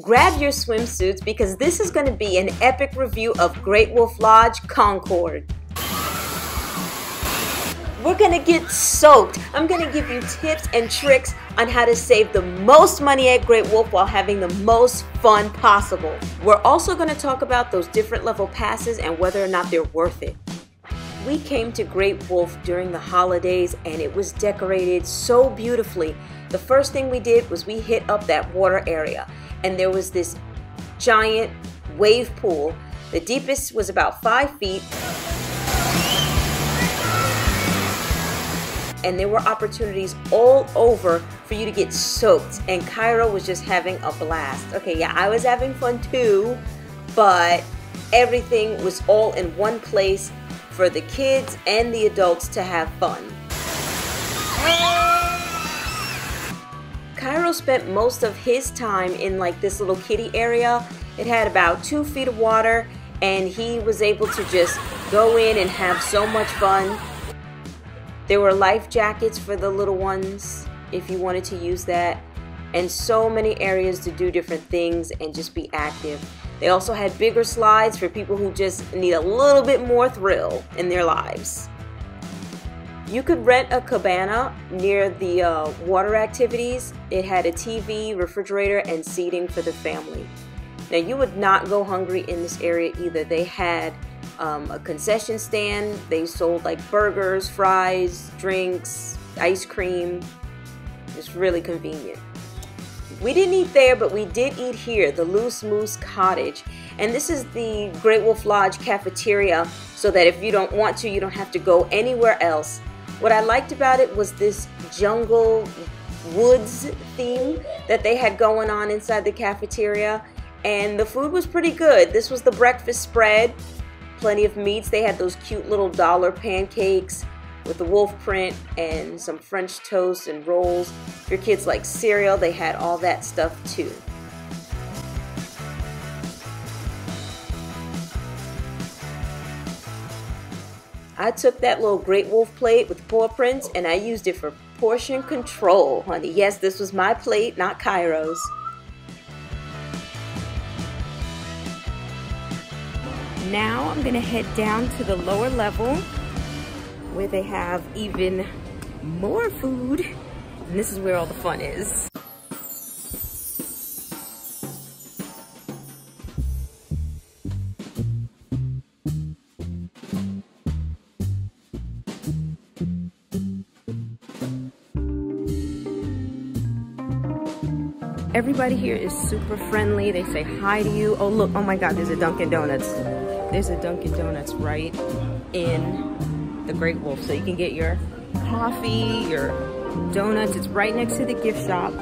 grab your swimsuits because this is going to be an epic review of Great Wolf Lodge Concord. We're gonna get soaked. I'm gonna give you tips and tricks on how to save the most money at Great Wolf while having the most fun possible. We're also gonna talk about those different level passes and whether or not they're worth it. We came to Great Wolf during the holidays and it was decorated so beautifully. The first thing we did was we hit up that water area and there was this giant wave pool. The deepest was about five feet and there were opportunities all over for you to get soaked. And Cairo was just having a blast. Okay, yeah, I was having fun too, but everything was all in one place for the kids and the adults to have fun. Cairo spent most of his time in like this little kiddie area. It had about two feet of water and he was able to just go in and have so much fun. There were life jackets for the little ones if you wanted to use that, and so many areas to do different things and just be active. They also had bigger slides for people who just need a little bit more thrill in their lives. You could rent a cabana near the uh, water activities. It had a TV, refrigerator, and seating for the family. Now, you would not go hungry in this area either. They had um, a concession stand. They sold like burgers, fries, drinks, ice cream. It's really convenient. We didn't eat there, but we did eat here, the Loose Moose Cottage. And this is the Great Wolf Lodge cafeteria, so that if you don't want to, you don't have to go anywhere else. What I liked about it was this jungle woods theme that they had going on inside the cafeteria. And the food was pretty good. This was the breakfast spread plenty of meats. They had those cute little dollar pancakes with the wolf print and some French toast and rolls. If your kids like cereal, they had all that stuff too. I took that little Great Wolf plate with paw prints and I used it for portion control, honey. Yes, this was my plate, not Cairo's. Now I'm gonna head down to the lower level where they have even more food. And this is where all the fun is. Everybody here is super friendly. They say hi to you. Oh, look, oh my God, there's a Dunkin' Donuts. There's a Dunkin' Donuts right in the Great Wolf. So you can get your coffee, your donuts. It's right next to the gift shop.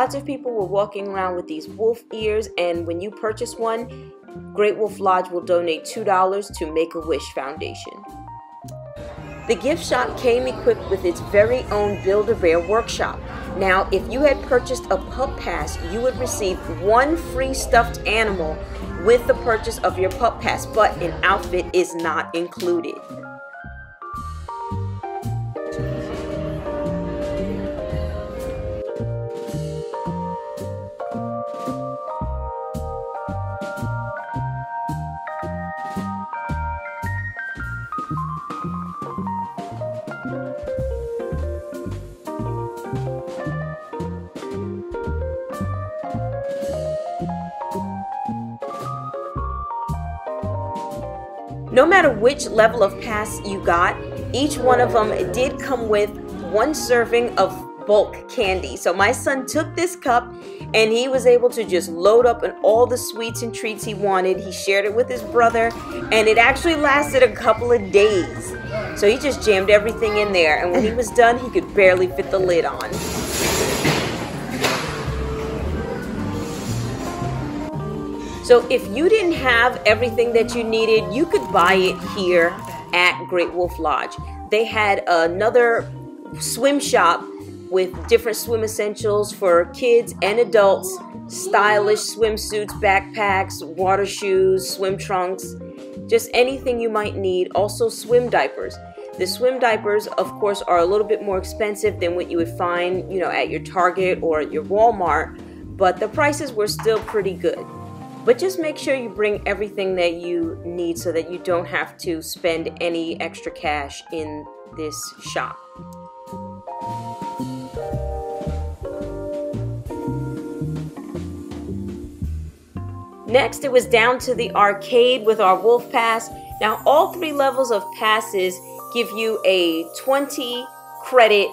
Lots of people were walking around with these wolf ears, and when you purchase one, Great Wolf Lodge will donate $2 to Make a Wish Foundation. The gift shop came equipped with its very own Build a Bear workshop. Now, if you had purchased a pup pass, you would receive one free stuffed animal with the purchase of your pup pass, but an outfit is not included. No matter which level of pass you got, each one of them did come with one serving of bulk candy. So my son took this cup and he was able to just load up on all the sweets and treats he wanted. He shared it with his brother and it actually lasted a couple of days. So he just jammed everything in there and when he was done, he could barely fit the lid on. So if you didn't have everything that you needed, you could buy it here at Great Wolf Lodge. They had another swim shop with different swim essentials for kids and adults, stylish swimsuits, backpacks, water shoes, swim trunks, just anything you might need. Also, swim diapers. The swim diapers, of course, are a little bit more expensive than what you would find, you know, at your Target or your Walmart, but the prices were still pretty good. But just make sure you bring everything that you need so that you don't have to spend any extra cash in this shop. Next, it was down to the arcade with our Wolf Pass. Now, all three levels of passes give you a 20 credit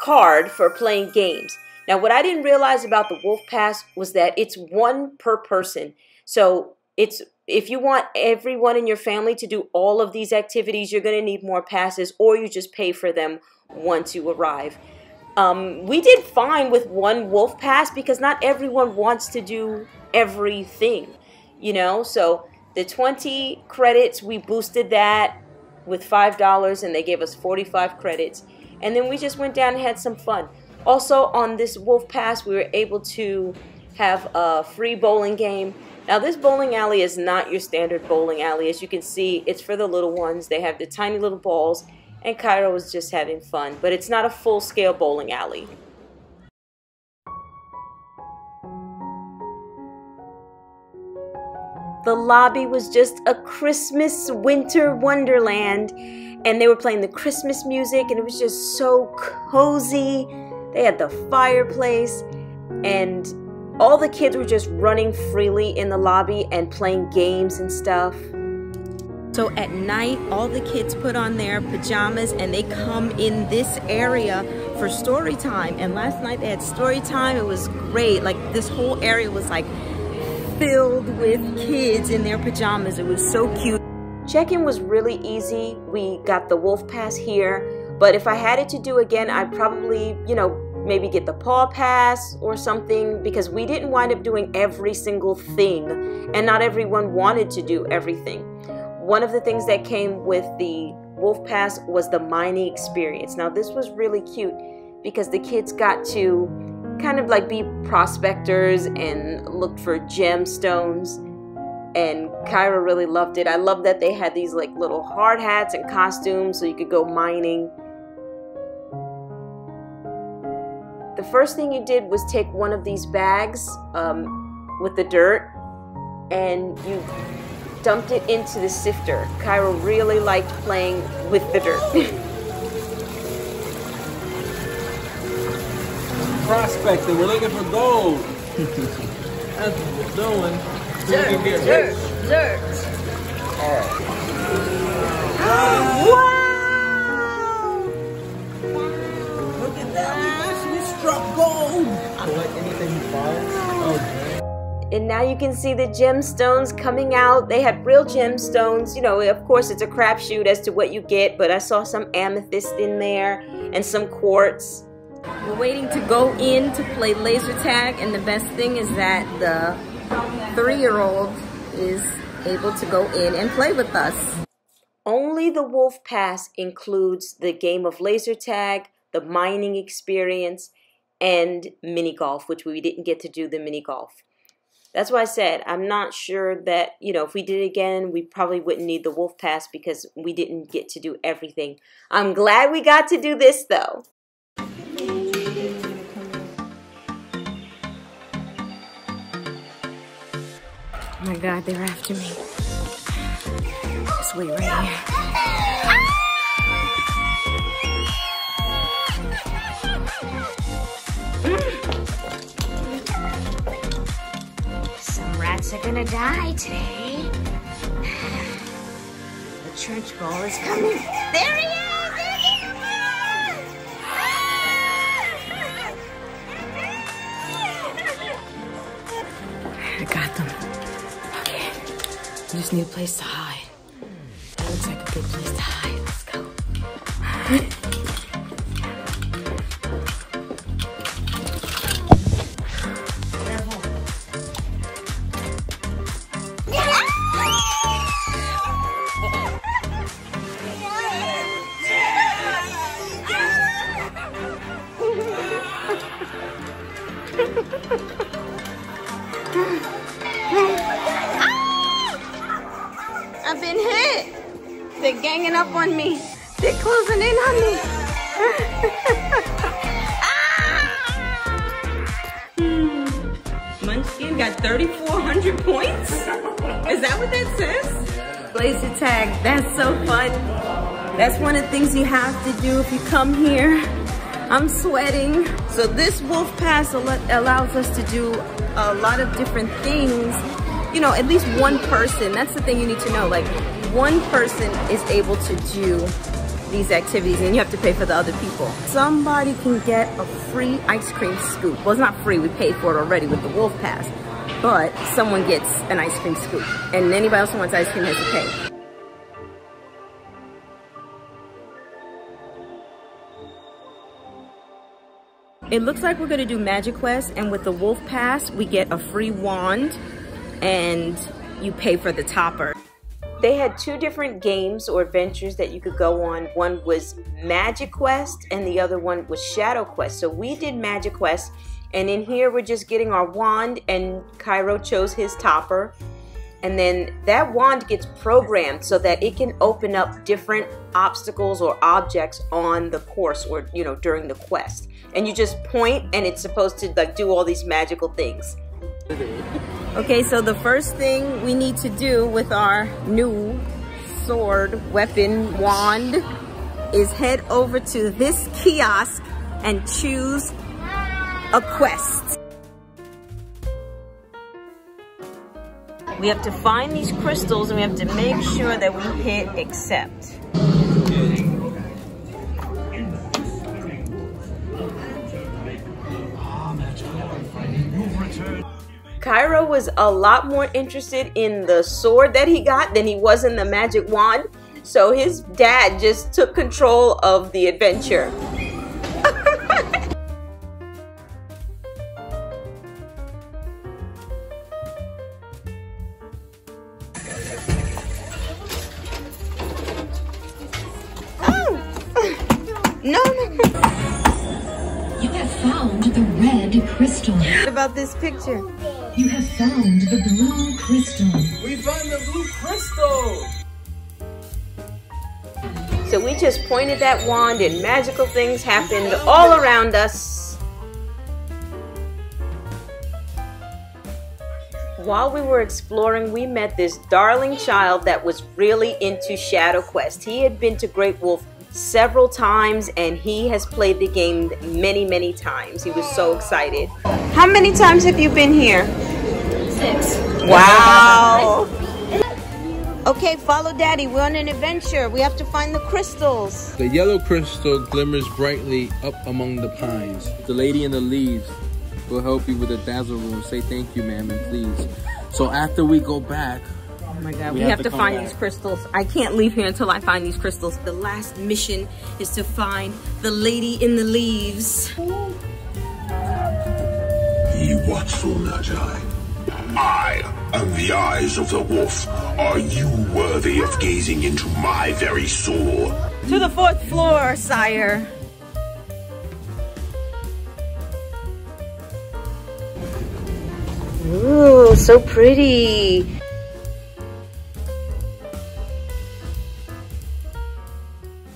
card for playing games. Now, what I didn't realize about the Wolf Pass was that it's one per person. So, it's if you want everyone in your family to do all of these activities, you're going to need more passes, or you just pay for them once you arrive. Um, we did fine with one Wolf Pass because not everyone wants to do everything, you know? So the 20 credits, we boosted that with $5 and they gave us 45 credits. And then we just went down and had some fun. Also, on this Wolf Pass, we were able to have a free bowling game. Now, this bowling alley is not your standard bowling alley. As you can see, it's for the little ones. They have the tiny little balls, and Cairo was just having fun. But it's not a full-scale bowling alley. The lobby was just a Christmas winter wonderland, and they were playing the Christmas music, and it was just so cozy. They had the fireplace, and all the kids were just running freely in the lobby and playing games and stuff. So at night, all the kids put on their pajamas and they come in this area for story time. And last night they had story time. It was great. Like this whole area was like filled with kids in their pajamas. It was so cute. Check-in was really easy. We got the Wolf Pass here, but if I had it to do again, I'd probably, you know, maybe get the Paw Pass or something because we didn't wind up doing every single thing and not everyone wanted to do everything. One of the things that came with the Wolf Pass was the mining experience. Now, this was really cute because the kids got to kind of like be prospectors and looked for gemstones. And Cairo really loved it. I love that they had these like little hard hats and costumes so you could go mining. The first thing you did was take one of these bags um, with the dirt and you dumped it into the sifter. Cairo really liked playing with the dirt. prospecting. We're looking for gold. That's what we're doing. Dirt, so dirt, dirt, dirt. All right. wow! And now you can see the gemstones coming out. They had real gemstones. You know, of course, it's a crapshoot as to what you get, but I saw some amethyst in there and some quartz. We're waiting to go in to play laser tag, and the best thing is that the three-year-old is able to go in and play with us. Only the Wolf Pass includes the game of laser tag, the mining experience, and mini golf, which we didn't get to do the mini golf. That's why I said I'm not sure that, you know, if we did it again, we probably wouldn't need the Wolf Pass because we didn't get to do everything. I'm glad we got to do this though. Oh my god, they're after me. Just wait right here. Rats are gonna die today. The church ball is coming. There he is! I got them. Okay. I just need a place to hide. That looks like a good place to hide. Let's go. Ganging up on me. They're closing in on me. Munchkin got 3,400 points? Is that what that says? Laser tag, that's so fun. That's one of the things you have to do if you come here. I'm sweating. So this Wolf Pass allows us to do a lot of different things. You know, at least one person, that's the thing you need to know. Like one person is able to do these activities and you have to pay for the other people. Somebody can get a free ice cream scoop. Well, it's not free, we paid for it already with the Wolf Pass, but someone gets an ice cream scoop and anybody else who wants ice cream has to pay. It looks like we're gonna do MagiQuest and with the Wolf Pass, we get a free wand and you pay for the topper. They had two different games or adventures that you could go on. One was MagiQuest and the other one was Shadow Quest. So we did MagiQuest and in here we're just getting our wand and Cairo chose his topper. And then that wand gets programmed so that it can open up different obstacles or objects on the course or, you know, during the quest. And you just point and it's supposed to like do all these magical things. Okay, so the first thing we need to do with our new sword, weapon, wand is head over to this kiosk and choose a quest. We have to find these crystals and we have to make sure that we hit accept. Cairo was a lot more interested in the sword that he got than he was in the magic wand. So his dad just took control of the adventure. oh! No, no. You have found the red crystal. What about this picture? You have found the blue crystal. We found the blue crystal! So we just pointed that wand and magical things happened all around us. While we were exploring, we met this darling child that was really into Shadow Quest. He had been to Great Wolf several times and he has played the game many, many times. He was so excited. How many times have you been here? Six. Wow. Okay, follow daddy. We're on an adventure. We have to find the crystals. The yellow crystal glimmers brightly up among the pines. The lady in the leaves will help you with the dazzle room. Say thank you, ma'am, and please. So after we go back, Oh my god, we, We have, have to, to find back. these crystals. I can't leave here until I find these crystals. The last mission is to find the lady in the leaves. Ye watchful Magi. I am the eyes of the wolf. Are you worthy of gazing into my very soul? To the fourth floor, sire. Ooh, so pretty.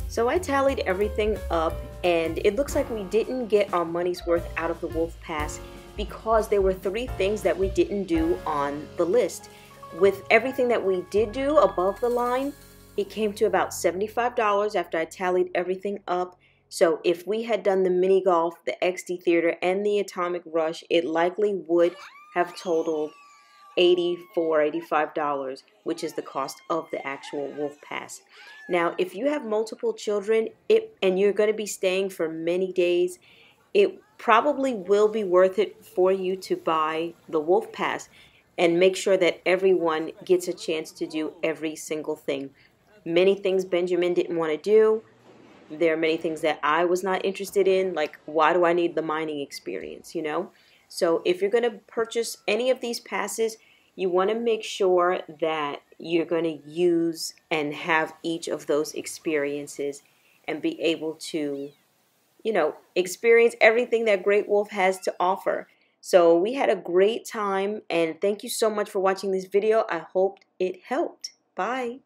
So I tallied everything up, and it looks like we didn't get our money's worth out of the Wolf Pass because there were three things that we didn't do on the list. With everything that we did do above the line, it came to about $75 after I tallied everything up. So if we had done the mini golf, the XD Theater, and the Atomic Rush, it likely would have totaled $84, $85, which is the cost of the actual Wolf Pass. Now, if you have multiple children it, and you're going to be staying for many days, it probably will be worth it for you to buy the Wolf Pass and make sure that everyone gets a chance to do every single thing. Many things Benjamin didn't want to do. There are many things that I was not interested in, like why do I need the mining experience, you know? So if you're going to purchase any of these passes, you want to make sure that you're going to use and have each of those experiences and be able to, you know, experience everything that Great Wolf has to offer. So we had a great time and thank you so much for watching this video. I hope it helped. Bye.